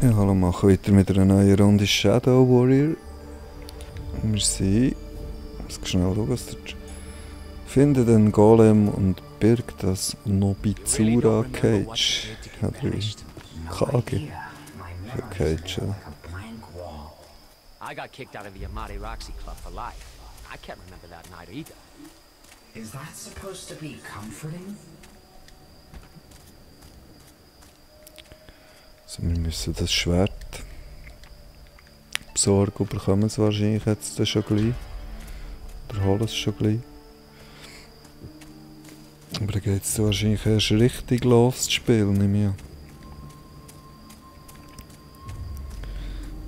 Ja, hallo, machen weiter mit einer neuen Runde Shadow Warrior. Wir sind. Ich muss schnell schauen, was der. Finde den Golem und birg das Nobizura Cage. Hat er Kage. Für Cage, ja. I got kicked out of the Amade Roxy Club for life. I can't remember that night either. Is that supposed to be comforting? Also wir müssen das Schwert besorgen bekommen es wahrscheinlich jetzt schon gleich. Oder holen es schon gleich. Aber dann geht es wahrscheinlich erst richtig los, das Spiel, ich an.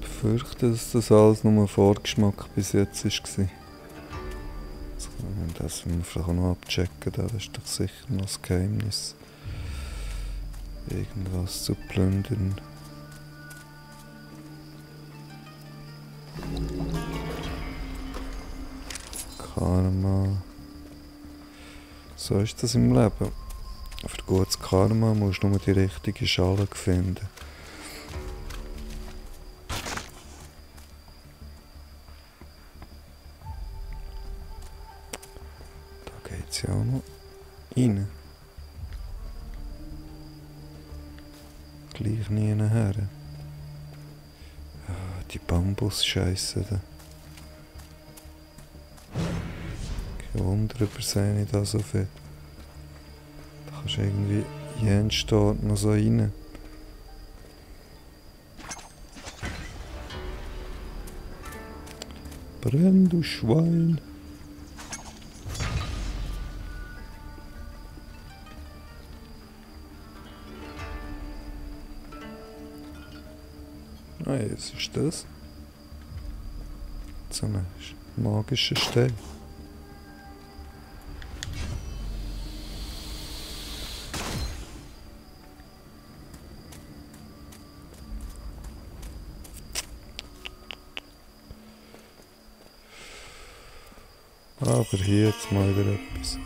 Ich befürchte, dass das alles nur ein Vorgeschmack bis jetzt war. Das müssen wir vielleicht auch noch abchecken, das ist doch sicher noch das Geheimnis. Irgendwas zu plündern. Karma. So ist das im Leben. Für gutes Karma musst du nur die richtige Schale finden. Da. Kein Wunder, übersehe ich da so viel. Da kannst du irgendwie jeden dort noch so rein. Brenn, du Schwein! Nein, was ist das? So ein magischer Stein. Aber hier jetzt mal wieder etwas.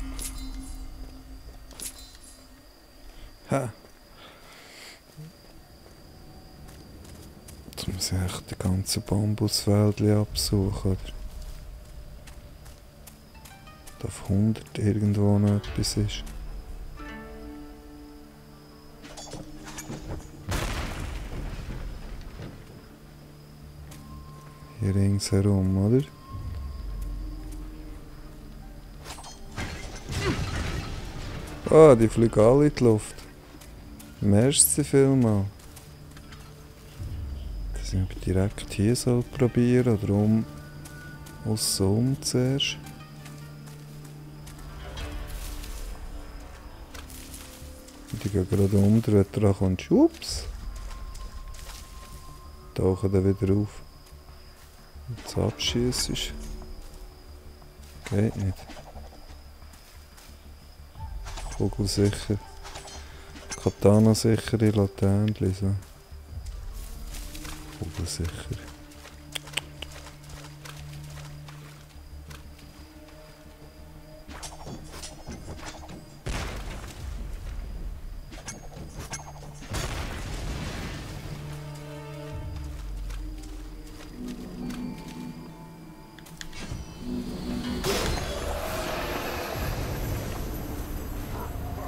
Ha! Jetzt muss ich echt die ganze Bambuswäldchen absuchen, oder? Da auf 100 irgendwo noch etwas ist. Hier ringsherum, oder? Ah, die fliegen alle in die Luft. Merci vielmal. Dass ich aber direkt hier soll probieren oder um aussen um zuerst. Die gehen gerade unter, wenn du dran kommst. Ups! Tauchen dann wieder auf. Und das Abschießen. Geht nicht. Kugelsicher. Katana sichere Laternchen so. Kugelsicher.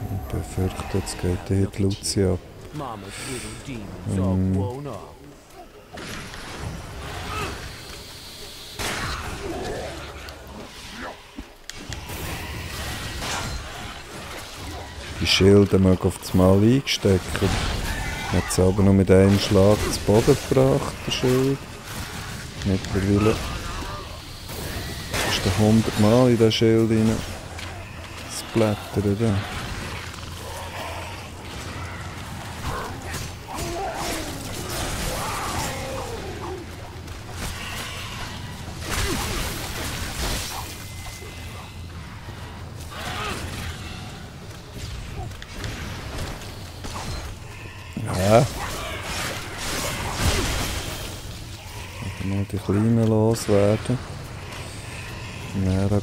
Ich befürchte, jetzt geht hier die Lucia ab. Mama's Die Schilde mögen auf das Mal eingesteckt. Hat es aber nur mit einem Schlag zu Boden gebracht, der Schild. Mittlerweile ist er 100 Mal in den Schild rein. Das Blättern da.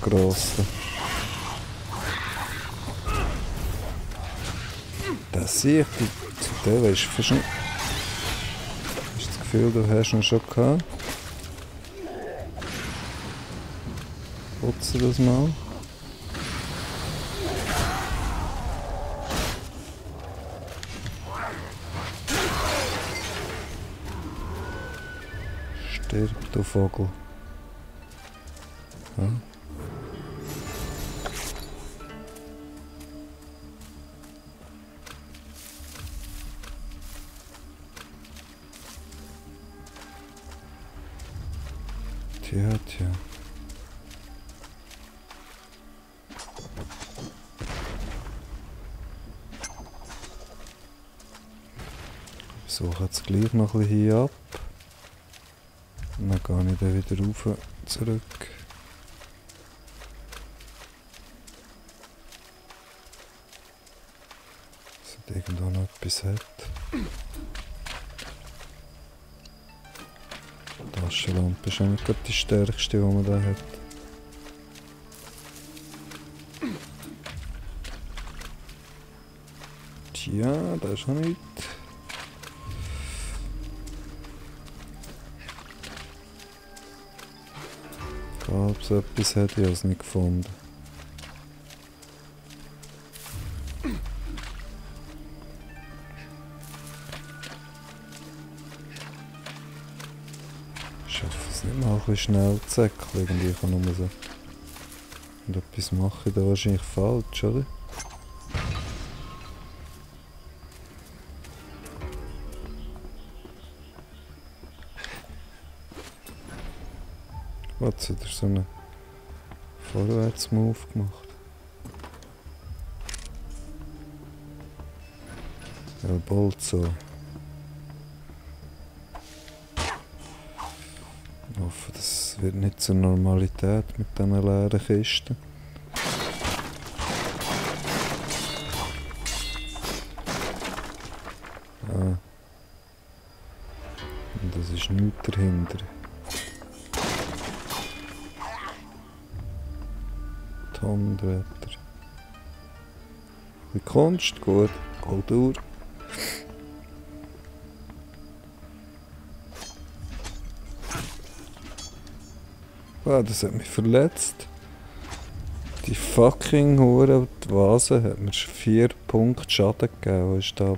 Grossen. Das sehe ich, zu der ist fast nicht. viel du hast noch schon gehabt? Putze das mal. Stirb, du Vogel. So, jetzt gleich noch ein hier ab. Und dann gehe ich dann wieder rauf zurück. Dass es irgendwo noch etwas hat. Die Taschenlampe ist nicht gerade die stärkste, die man da hat. Tja, da ist noch nichts. Ob es etwas hat, ich es nicht gefunden. Ich schaffe es nicht mal ein schnell zu säckeln. Irgendwie kann nur so... Und etwas mache ich da wahrscheinlich falsch, oder? Jetzt hat er so einen Vorwärts-Move gemacht. El Bolzo. Ich hoffe, das wird nicht zur Normalität mit diesen leeren Kisten. Ah. Und das ist nichts dahinter. Tonnenwetter. Wie Kunst, gut. Kultur. Ah, das hat mich verletzt. Die fucking Hure die Vase hat mir 4 Punkte Schaden gegeben, ist da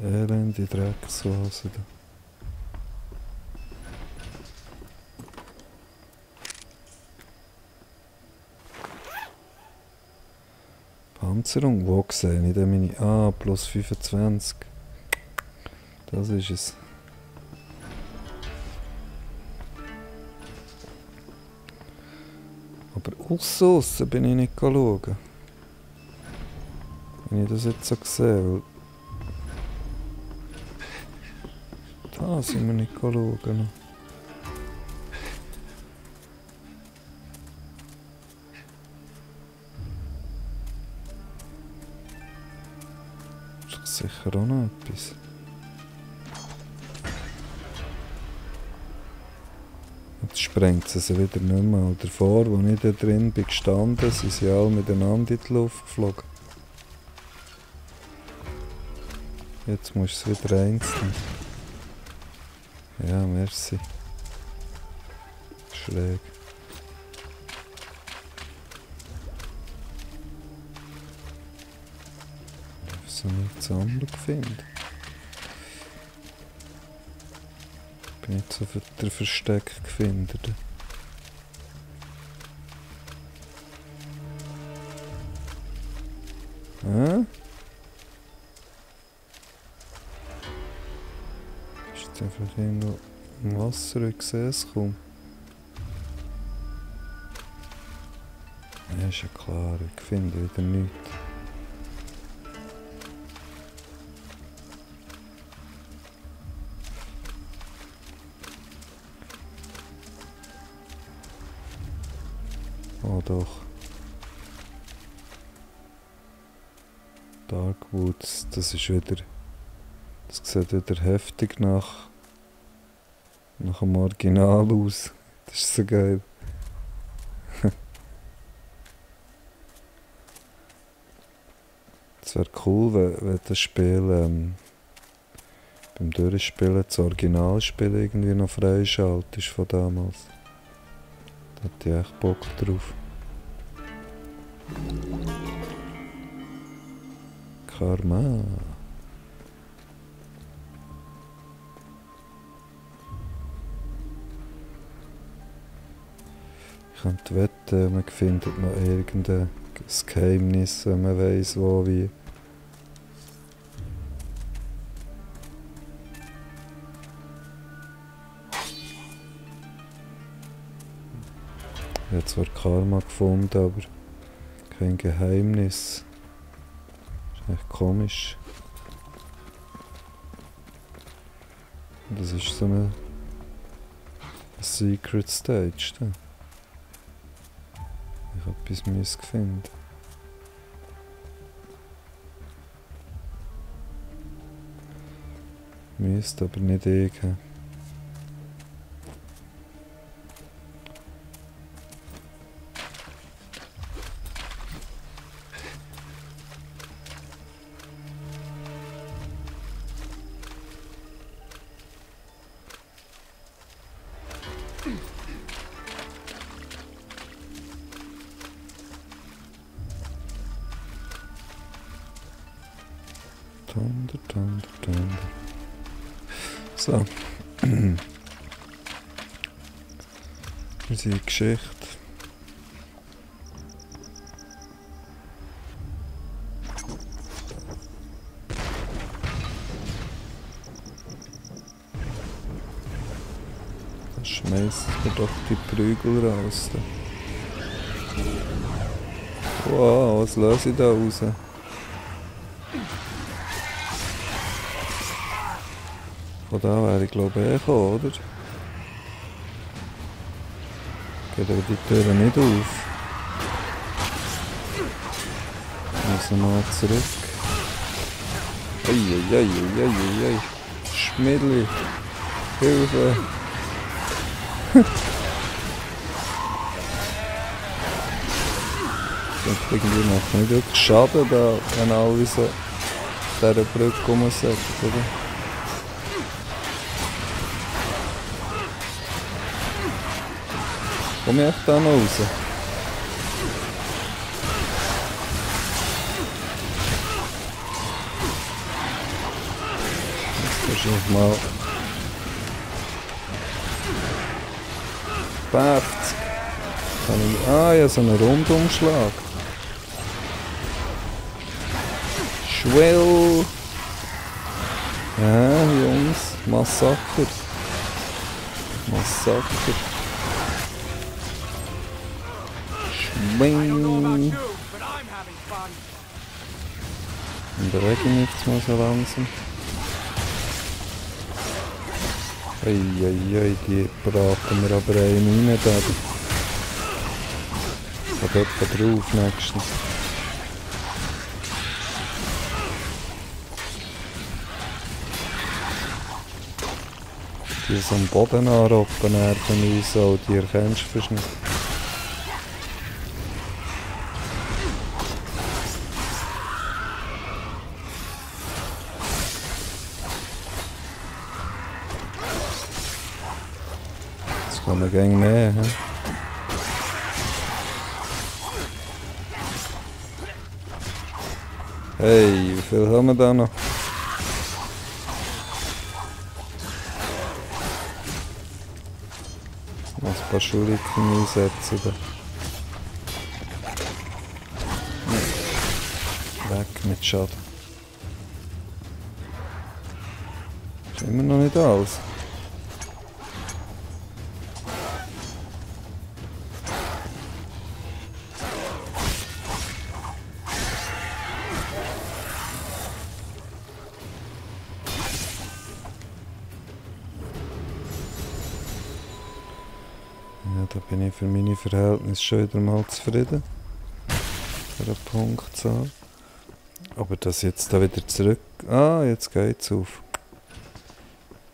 Elende Drecksvase da. Panzerung, wo gesehen? Ich meine, ah, plus 25. Das ist es. Aber aussen bin ich nicht schauen. Wenn ich das jetzt so sehe. Da sind wir nicht schauen. Sicher auch noch etwas. Jetzt sprengt sie sie wieder nicht mehr. Und davor, als ich da drin bin gestanden, sind sie alle miteinander in die Luft geflogen. Jetzt musst du es wieder einzeln. Ja, merci. Schräg. So nicht Sammlung finde. Bin nicht so der Versteck gefunden. Hä? Ist jetzt einfach irgendwo im Wasser, ich sehe es kaum. Ja, ist ja klar, ich finde wieder nichts. Oh doch. Darkwoods, das ist wieder. Das sieht wieder heftig nach. nach dem Original aus. Das ist so geil. Es wäre cool, wenn, wenn das Spiel ähm, beim Durchspielen das Originalspiel irgendwie noch freischaltet ist von damals. Da hätte ich echt Bock drauf. Karma. Ich könnte wetten, man findet noch irgendein Geheimnis, wenn man weiss, wo wie. Ich habe zwar Karma gefunden, aber kein Geheimnis. Echt komisch. Das ist so eine Secret Stage. Da. Ich habe etwas müssen finden. Müsste aber nicht ich haben. So. Unsere Geschichte. Dann schmeißt mir doch die Prügel raus. Wow, was löse ich da raus? Von da wäre ich glaube ich eh gekommen, oder? Geht aber die Tür nicht auf. Muss nochmal zurück. Eieieiei. Schmidli. Hilfe. Das irgendwie macht nicht wirklich Schaden, da, wenn alle so dieser Brücke rumsäcken, oder? Komme ich echt da noch raus? Jetzt wahrscheinlich mal 50. Kann ich, ah, ja, so einen Rundumschlag. Schwell. Ja, Jungs, Massaker. Massaker. Schwing. Und ich mich jetzt mal so langsam. Eieiei, die braten wir aber einen rein. Da. Da dort drauf nächstens. Die so am Boden anroppen, nerven uns auch, die erkennst du fast nicht. Gegen mehr. He? Hey, wie viel haben wir da noch? Noch ein paar Schuriken einsetzen. Da. Weg mit Schaden. Ist immer noch nicht alles. Ja, da bin ich für meine Verhältnisse schon wieder mal zufrieden. Für eine Punktzahl. Aber das jetzt da wieder zurück. Ah, jetzt geht's auf.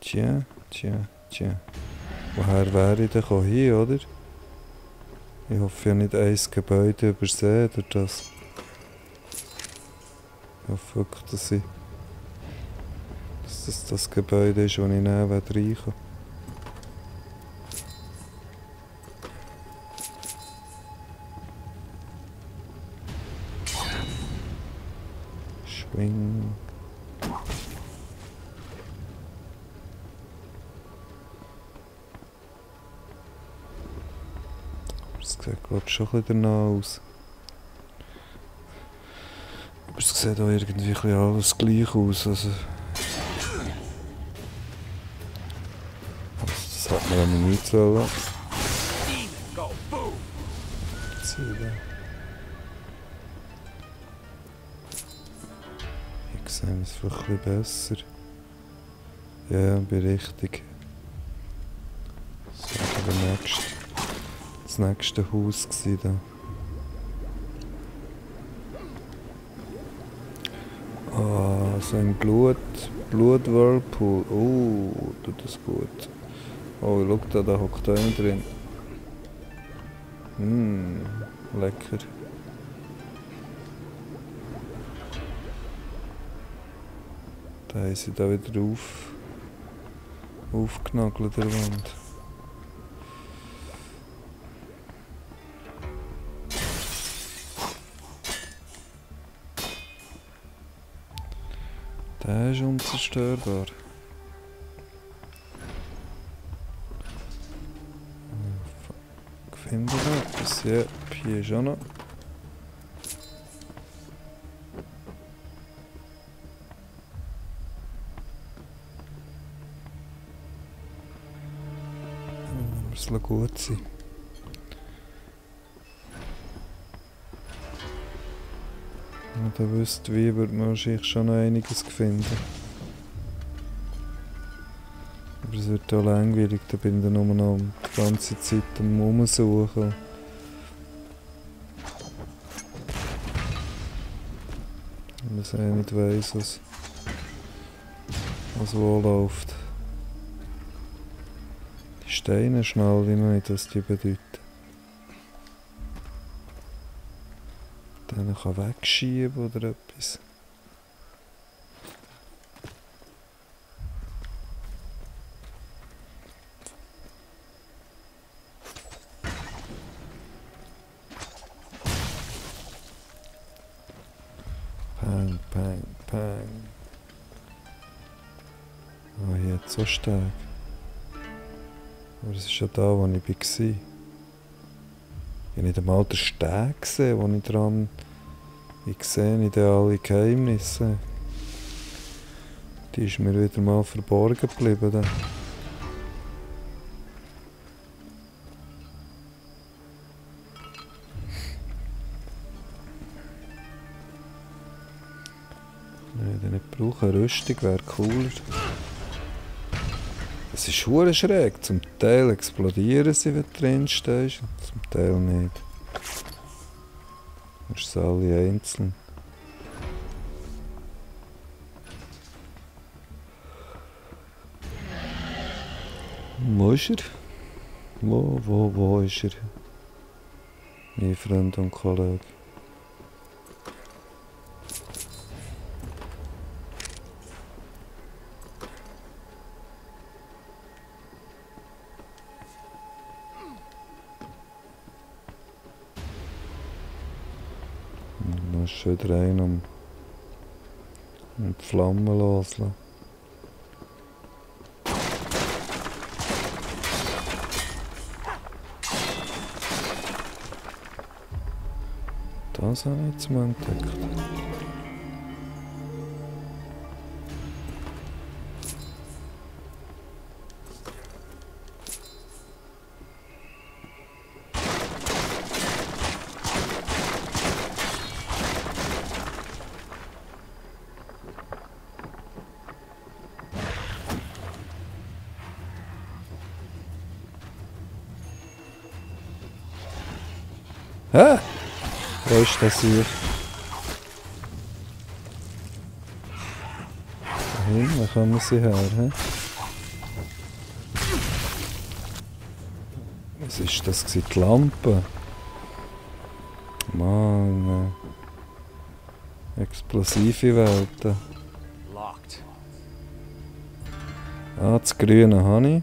Tja, tja, tja. Woher wäre ich denn gekommen? Hier, oder? Ich hoffe ja nicht ein Gebäude übersehen durch das. Ich hoffe wirklich, dass ich... Dass das das Gebäude ist, wo ich näher reinkomme. Glaube ich schon ein bisschen danach aus. Aber es sieht auch irgendwie alles gleich aus. Also, also das hat man aber nicht sollen. Ziele. Sehen wir es vielleicht ein besser. Ja, bin richtig. War der nächste, das nächste Haus gewesen da. Ah, so ein Blut, Blutwhirlpool. Oh, tut das gut. Oh, schau da, da hockt einer drin. Mmm, lecker. Da haben sie da wieder auf, aufgenagelt der Wand. Ist unzerstörbar. Finden wir etwas? Ja, hier ist auch noch. Muss es gut sein. Da wüsste, wie, würde man wahrscheinlich schon noch einiges finden. Aber es wird auch langweilig, da bin ich dann nur noch die ganze Zeit am Umsuchen. Und man eh nicht weiss, was, was wo läuft. Die Steine schnell, wie man nicht, was die bedeuten. Kann wegschieben oder etwas. Pang, pang, pang. Oh, hier so stark. Aber es ist ja da, wo ich war. Ich habe nicht einmal den Steg gesehen, wo ich dran... Ich sehe alle Geheimnisse. Die ist mir wieder mal verborgen geblieben. Dann. Wenn ich nicht brauche, eine Rüstung wäre cooler. Es ist hure schräg. Zum Teil explodieren sie, wenn du drin stehst, zum Teil nicht. Das ist alle einzeln. Wo ist er? Wo, wo, wo ist er? Mein Freund und Kollege. Und schon wieder einer um, um die Flammen loslassen. Das habe ich jetzt mal entdeckt. Wo ist das hier? Da hinten kommen sie her, hä? Was ist das gewesen? Die Lampe? Mann. äh. Explosive Welten. Locked. Ah, das grüne habe ich.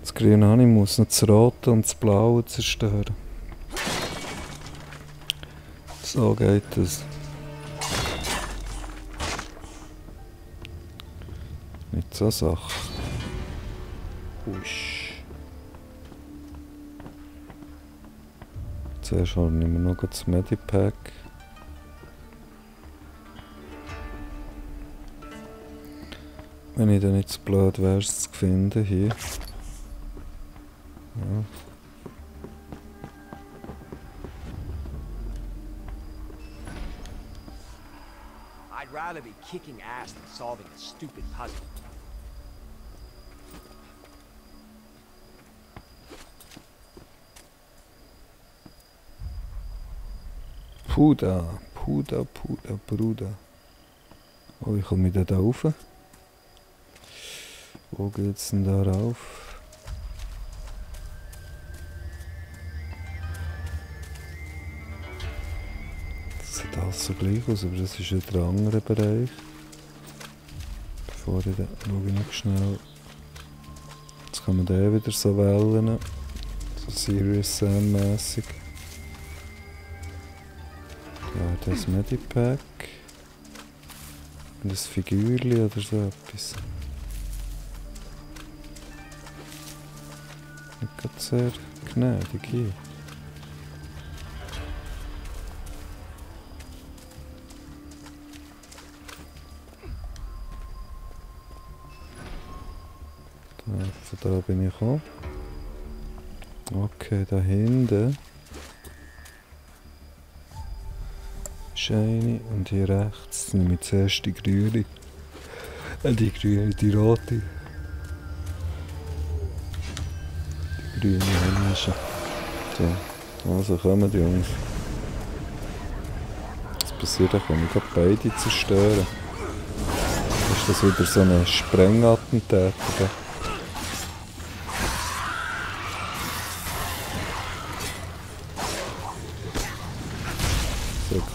Das grüne habe ich muss noch das rote und das blaue zerstören. So geht es. Mit so Sachen. Usch. Zuerst ich mir noch das Medipack. Wenn ich dann nicht so blöd wäre, es zu finden hier. Ja. Rather be kicking ass than solving a stupid puzzle. Puda, Puda, Puda, Bruder. Oh, wie komme ich denn da rauf? Wo geht's denn da rauf? So gleich aus, aber das ist ja der andere Bereich. Bevor ich da schaue ich noch schnell. Jetzt kann man den wieder so wählen. So Serious Sam mäßig. Da das Medipack. Und ein Figürchen oder so etwas. Nicht gerade sehr gnädig hier. Da, bin ich gekommen. Okay, da hinten. ist eine und hier rechts nehme ich zuerst die grüne. Äh, die grüne, die rote. Die grüne Heimische. So, also kommen die Jungs. Was passiert, da ich gerade beide zerstören. Ist das wieder so ein Sprengattentat?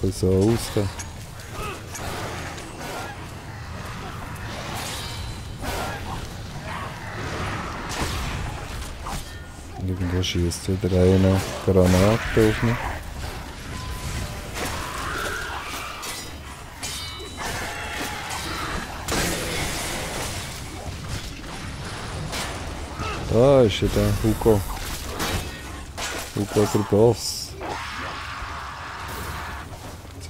Oder? Sieht ein bisschen so aus. Da. Irgendwo schießt wieder eine Granate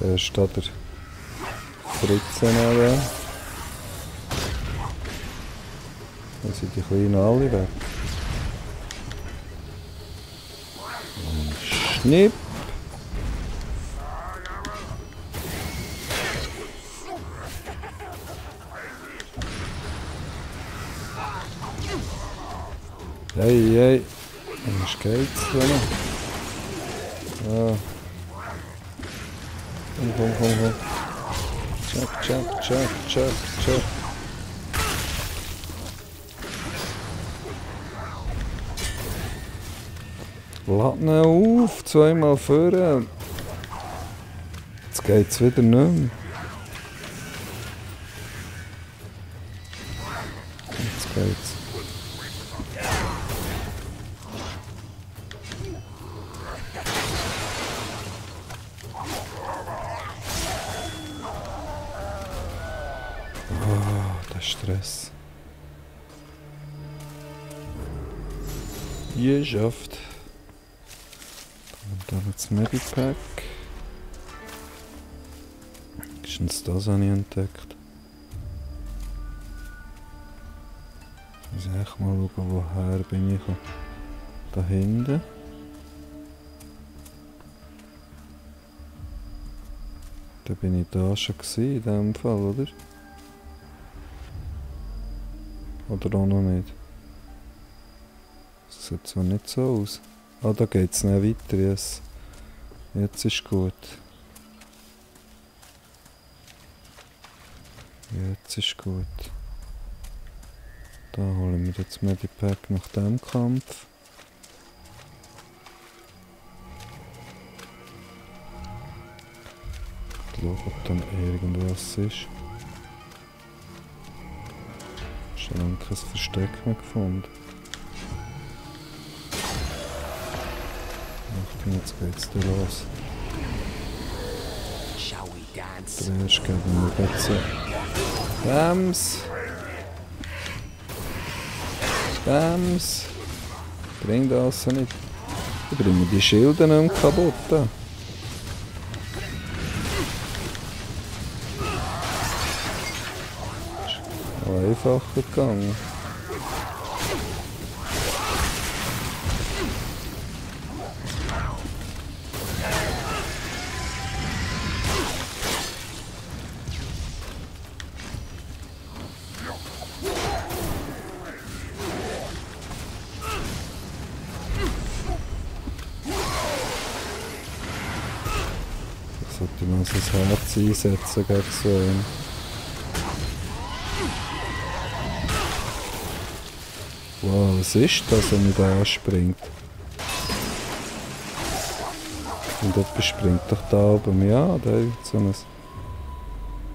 mich. Da ist ja der der der Fritze nehmen. Dann sind die Kleinen alle weg. Und schnipp. Hey, hey. Anders geht's dann. Ah. Komm, komm, komm, komm. Check, check, check, check, check. Lad ihn auf, zweimal vorne. Jetzt geht's wieder nicht mehr. Jetzt geht's. Geschafft. Und dann das Medipack. Ist das habe ich entdeckt? Ich muss echt mal schauen, woher bin ich. Da hinten. Da bin ich da schon gewesen, in dem Fall, oder? Oder auch noch nicht? Sieht zwar nicht so aus. Ah, da geht es nicht weiter. Yes. Jetzt ist gut. Jetzt ist gut. Da holen wir jetzt Medipack nach dem Kampf. schauen, ob dann irgendwas ist. Schon kein Versteck mehr gefunden. Jetzt geht's da los. Geben wir gerade so. Bams! Bams! Bring das nicht. Ich bringe die Schilder nicht kaputt. einfacher gegangen. Herz einsetzen gegen so einen. Wow, was ist das, wenn mich da anspringt? Und jemand springt doch da oben an, da ist so ein...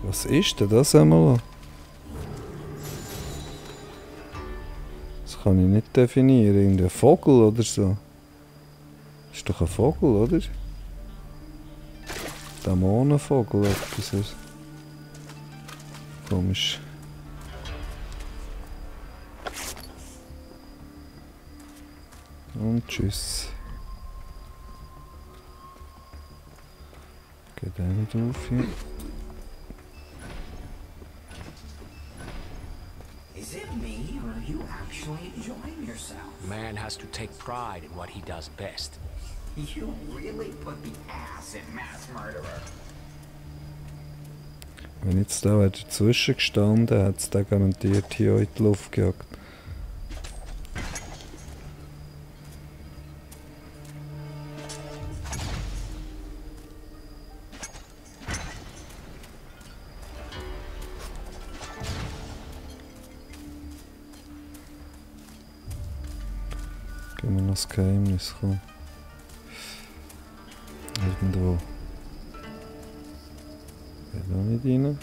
Was ist denn das einmal? Das kann ich nicht definieren, irgendein Vogel oder so. Ist doch ein Vogel, oder? Dämonenvogel etwas. ist. Komisch. Und tschüss. Geht der nicht auf hier? Is it me, or are you actually enjoying yourself? Man has to take pride in what he does best. You really put the ass in mass murderer. Wenn jetzt da wäre dazwischen gestanden, hat es da garantiert hier in die Luft gejagt. Gehen wir noch das Geheimnis kommen. Nicht rein.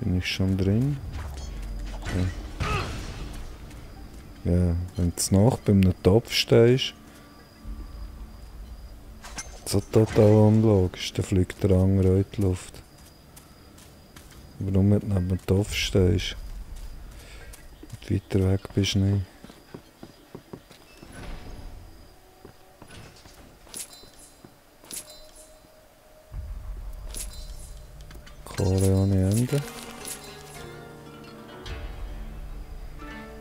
Bin ich schon drin? Ja, ja wenn du nach bei einem Topf stehst, so total unlogisch, dann fliegt der andere in die Luft. Warum du neben dem Topf stehst und weiter weg bist nicht? Ende.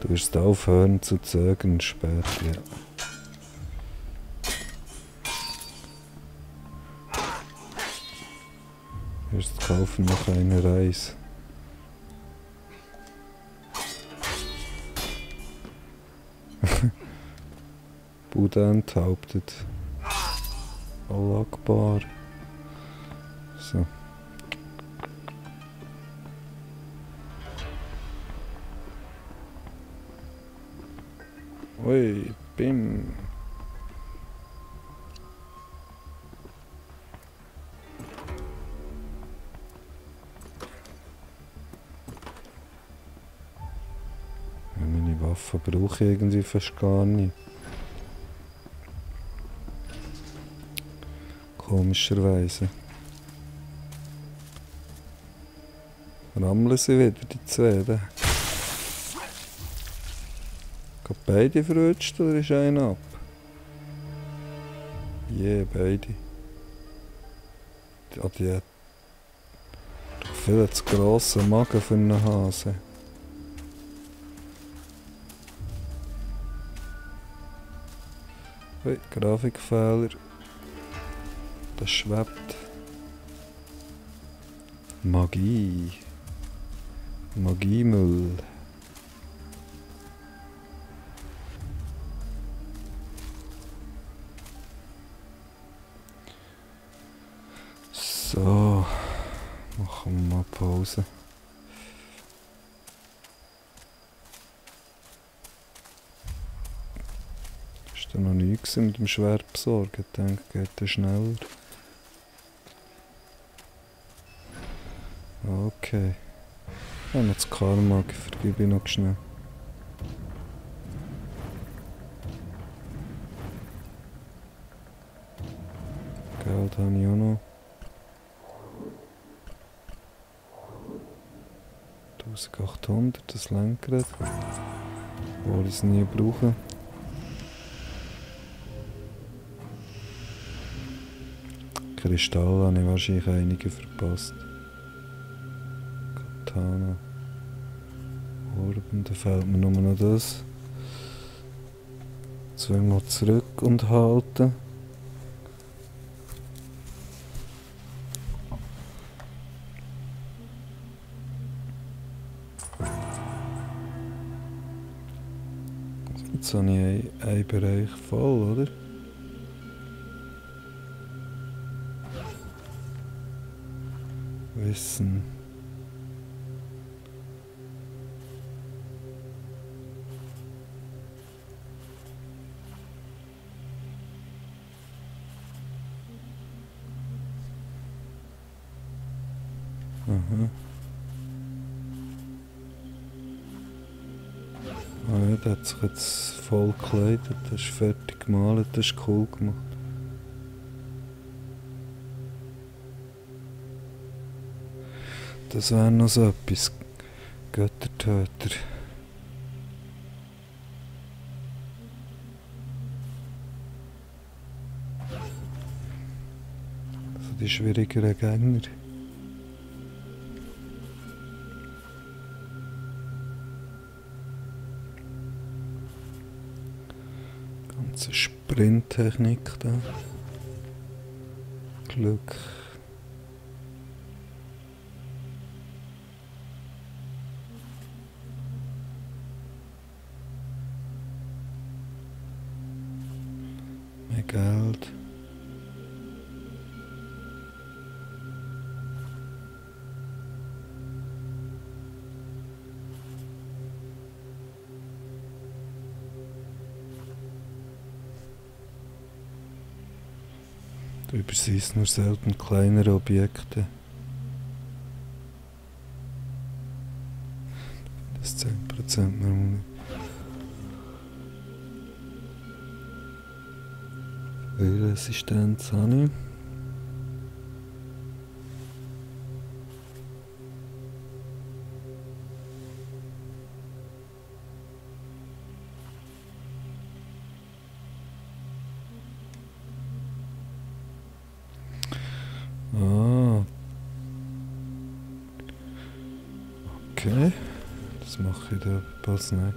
Du wirst aufhören zu zögern später. Ja. Erst kaufen noch eine Reis. Buddha enthauptet. Allah. So. Ui, bim. Meine Waffe brauche ich irgendwie fast gar nicht. Komischerweise. Rammeln sie wieder, die zwei. Geht beide verrutscht oder ist einer ab? Je, yeah, beide. Ja, die hat doch viel zu grossen Magen für einen Hase. Ui, Grafikfehler. Das schwebt. Magie. Magiemüll. Pause. Ist da noch gewesen mit dem Schwert besorgen. Ich denke, geht das schneller. Okay. Ja, noch das Karma, vergebe ich noch schnell. Geld habe ich auch noch. 1800, das Lenkrad. Obwohl ich es nie brauche. Kristall habe ich wahrscheinlich einige verpasst. Katana. Orben, da fehlt mir nur noch das. Zweimal zurück und halten. Jetzt habe ich einen Bereich voll, oder? Wissen. Der hat sich jetzt voll gekleidet, das ist fertig gemalt, das ist cool gemacht. Das wäre noch so etwas. Göttertöter. Also die schwierigeren Gänger. Sprinttechnik da. Glück. Mehr Geld. Übersiehst nur selten kleinere Objekte. Das 10% mehr Muni. Resistenz habe ich. Da